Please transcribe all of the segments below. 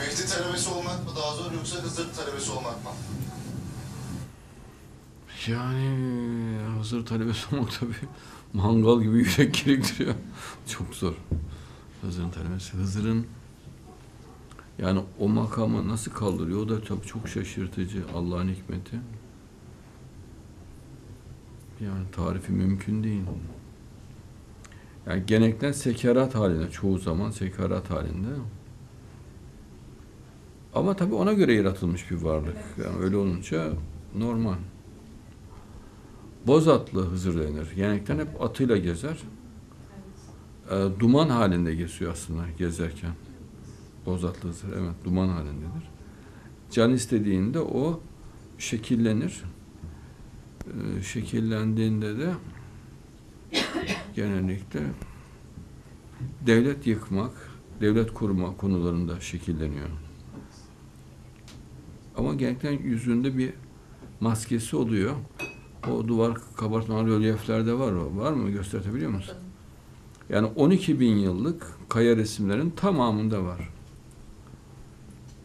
Mehdi talebesi olmak mı daha zor yoksa Hızır talebesi olmak mı? Yani hazır talebesi olmak tabii mangal gibi yürek gerektiriyor. Çok zor. Hızır'ın talebesi. Hızır'ın yani o makamı nasıl kaldırıyor o da tabii çok şaşırtıcı Allah'ın hikmeti. Yani tarifi mümkün değil. Yani genellikle sekarat halinde, çoğu zaman sekarat halinde. Ama tabii ona göre yaratılmış bir varlık. Yani öyle olunca normal. Bozatlı Hızır denir. Genellikle hep atıyla gezer. E, duman halinde geziyor aslında gezerken. Bozatlı Hızır, evet duman halindedir. Can istediğinde o şekillenir. E, şekillendiğinde de genellikle devlet yıkmak, devlet kurma konularında şekilleniyor. Ama genellikle yüzünde bir maskesi oluyor. O duvar kabartmalı rölyeflerde var o. Var mı? Gösterebiliyor musun? Yani 12 bin yıllık kaya resimlerin tamamında var.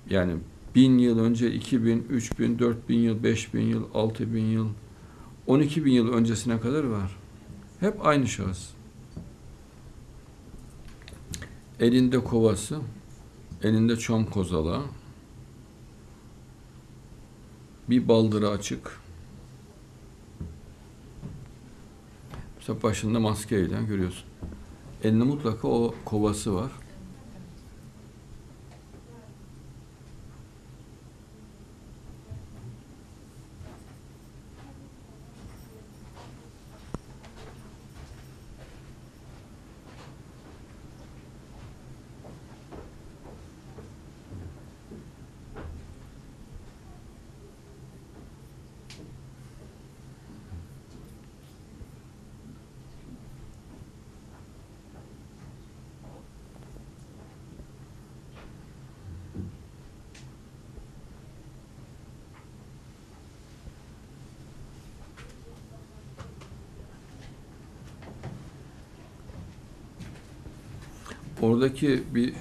Yani bin yıl önce 2000, 3000, 4000 yıl, 5000 yıl, 6000 yıl, 12 bin yıl öncesine kadar var. Hep aynı şahıs. Elinde kovası, elinde çam kozalağı, bir baldırı açık, Mesela başında maskeyle görüyorsun. Elinde mutlaka o kovası var. Oradaki bir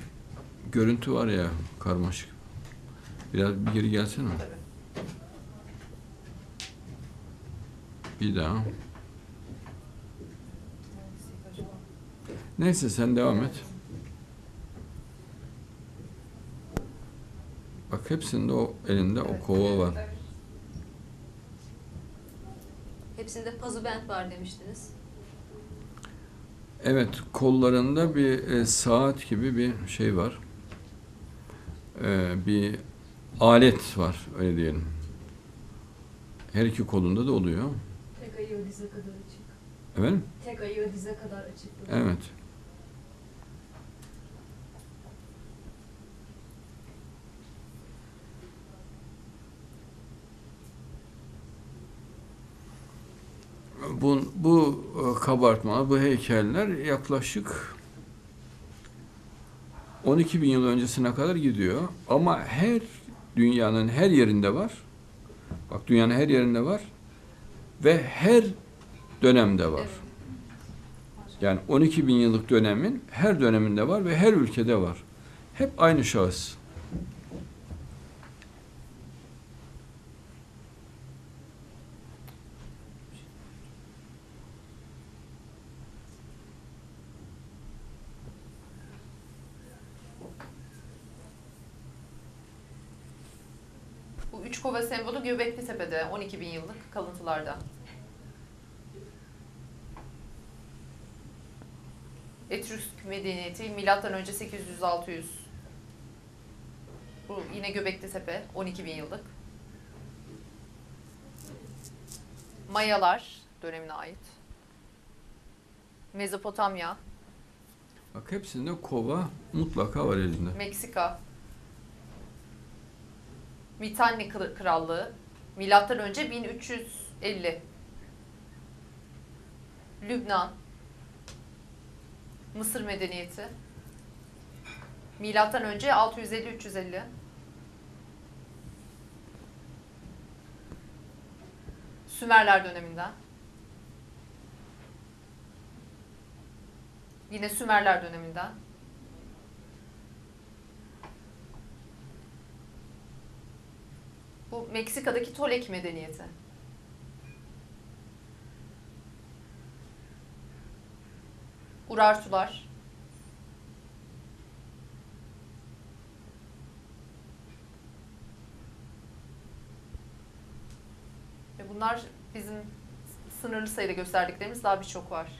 görüntü var ya karmaşık. Biraz bir geri gelsene. Bir daha. Neyse sen devam et. Bak hepsinde o elinde o kova var. Hepsinde pazubent var demiştiniz. Evet, kollarında bir e, saat gibi bir şey var. E, bir alet var, öyle diyelim. Her iki kolunda da oluyor. Tek ayağı dize kadar açık. Efendim? Tek ayağı dize kadar açık. Evet. Bu, bu e, kabartma, bu heykeller yaklaşık 12 bin yıl öncesine kadar gidiyor. Ama her dünyanın her yerinde var. Bak dünyanın her yerinde var. Ve her dönemde var. Yani 12 bin yıllık dönemin her döneminde var ve her ülkede var. Hep aynı şahıs. Bu üç kova sembolü Göbekli Tepe'de 12 bin yıllık kalıntılarda. Etrüsk medeniyeti milattan önce 800-600. Bu yine Göbekli Tepe 12 bin yıllık. Mayalar dönemine ait. Mezopotamya, Bak hepsinde kova mutlaka var elinde. Meksika, Mitanni Kra- Krallığı, milattan önce 1350. Lübnan, Mısır medeniyeti, milattan önce 650-350. Sümerler döneminden. Yine Sümerler döneminden. Bu Meksika'daki Tolek medeniyeti. Urartular. Ve bunlar bizim sınırlı sayıda gösterdiklerimiz daha birçok var.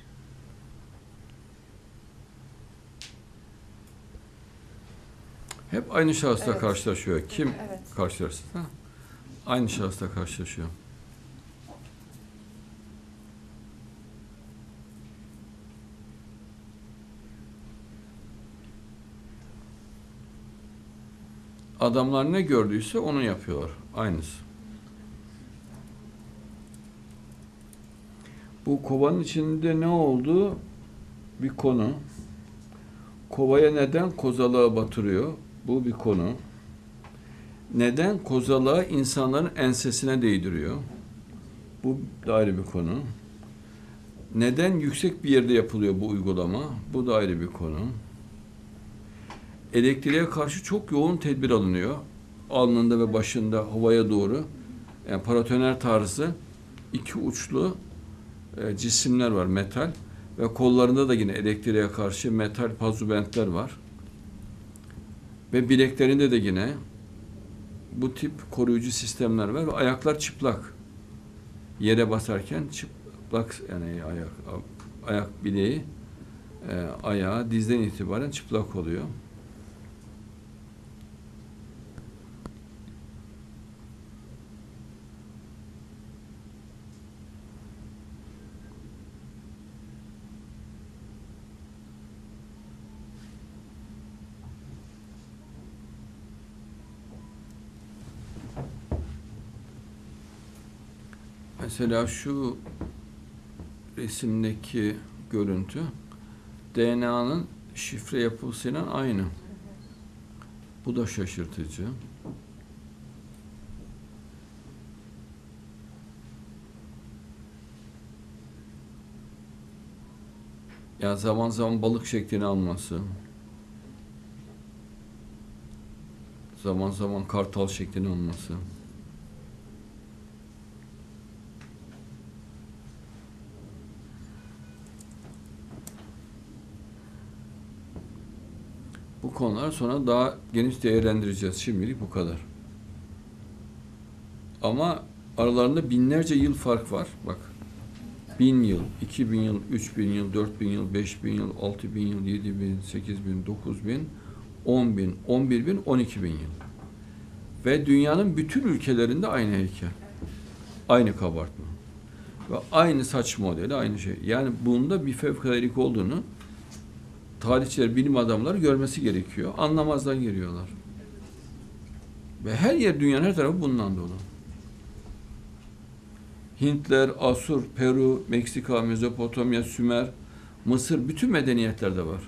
Hep aynı şahısla Evet. karşılaşıyor. Kim Evet. karşılaşırsa aynı şahısla karşılaşıyor. Adamlar ne gördüyse onu yapıyorlar. Aynısı. Bu kovanın içinde ne oldu? Bir konu. Kovaya neden kozalığa batırıyor? Bu bir konu. Neden kozalağı insanların ensesine değdiriyor? Bu da ayrı bir konu. Neden yüksek bir yerde yapılıyor bu uygulama? Bu da ayrı bir konu. Elektriğe karşı çok yoğun tedbir alınıyor. Alnında ve başında havaya doğru. Yani paratoner tarzı iki uçlu e, cisimler var metal ve kollarında da yine elektriğe karşı metal pazubentler var. Ve bileklerinde de yine bu tip koruyucu sistemler var ayaklar çıplak. Yere basarken çıplak yani ayak ayak bileği e, ayağı dizden itibaren çıplak oluyor. Mesela şu resimdeki görüntü DNA'nın şifre yapısıyla aynı. Bu da şaşırtıcı. Ya zaman zaman balık şeklini alması. Zaman zaman kartal şeklini alması. Bu konular sonra daha geniş değerlendireceğiz. Şimdilik bu kadar. Ama aralarında binlerce yıl fark var. Bak. Bin yıl, iki bin yıl, üç bin yıl, dört bin yıl, beş bin yıl, altı bin yıl, yedi bin, sekiz bin, dokuz bin, on bin, on bir bin, on iki bin yıl. Ve dünyanın bütün ülkelerinde aynı heykel. Aynı kabartma. Ve aynı saç modeli, aynı şey. Yani bunda bir fevkaladelik olduğunu tarihçiler, bilim adamları görmesi gerekiyor. Anlamazdan geliyorlar. Ve her yer, dünyanın her tarafı bundan dolu. Hintler, Asur, Peru, Meksika, Mezopotamya, Sümer, Mısır, bütün medeniyetlerde var.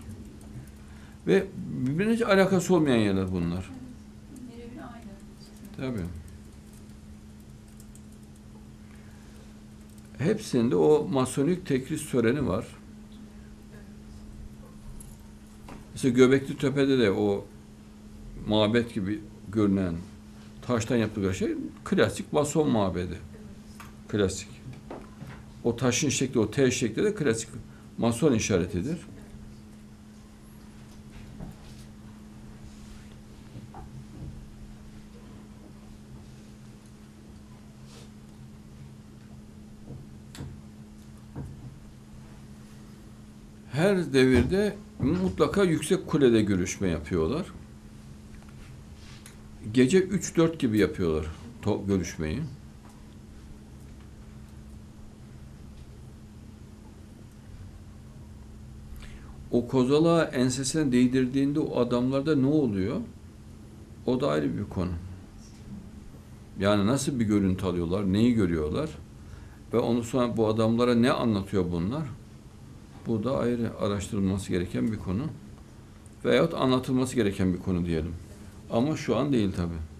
Ve birbirine hiç alakası olmayan yerler bunlar. Tabii. Hepsinde o masonik tekris töreni var. Mesela Göbekli Tepe'de de o mabet gibi görünen taştan yaptıkları şey klasik mason mabedi. Klasik. O taşın şekli, o T şekli de klasik mason işaretidir. Her devirde mutlaka yüksek kulede görüşme yapıyorlar. Gece 3-4 gibi yapıyorlar görüşmeyi. O kozalağı ensesine değdirdiğinde o adamlarda ne oluyor? O da ayrı bir konu. Yani nasıl bir görüntü alıyorlar, neyi görüyorlar? Ve onu sonra bu adamlara ne anlatıyor bunlar? Bu da ayrı araştırılması gereken bir konu. Veyahut anlatılması gereken bir konu diyelim. Ama şu an değil tabii.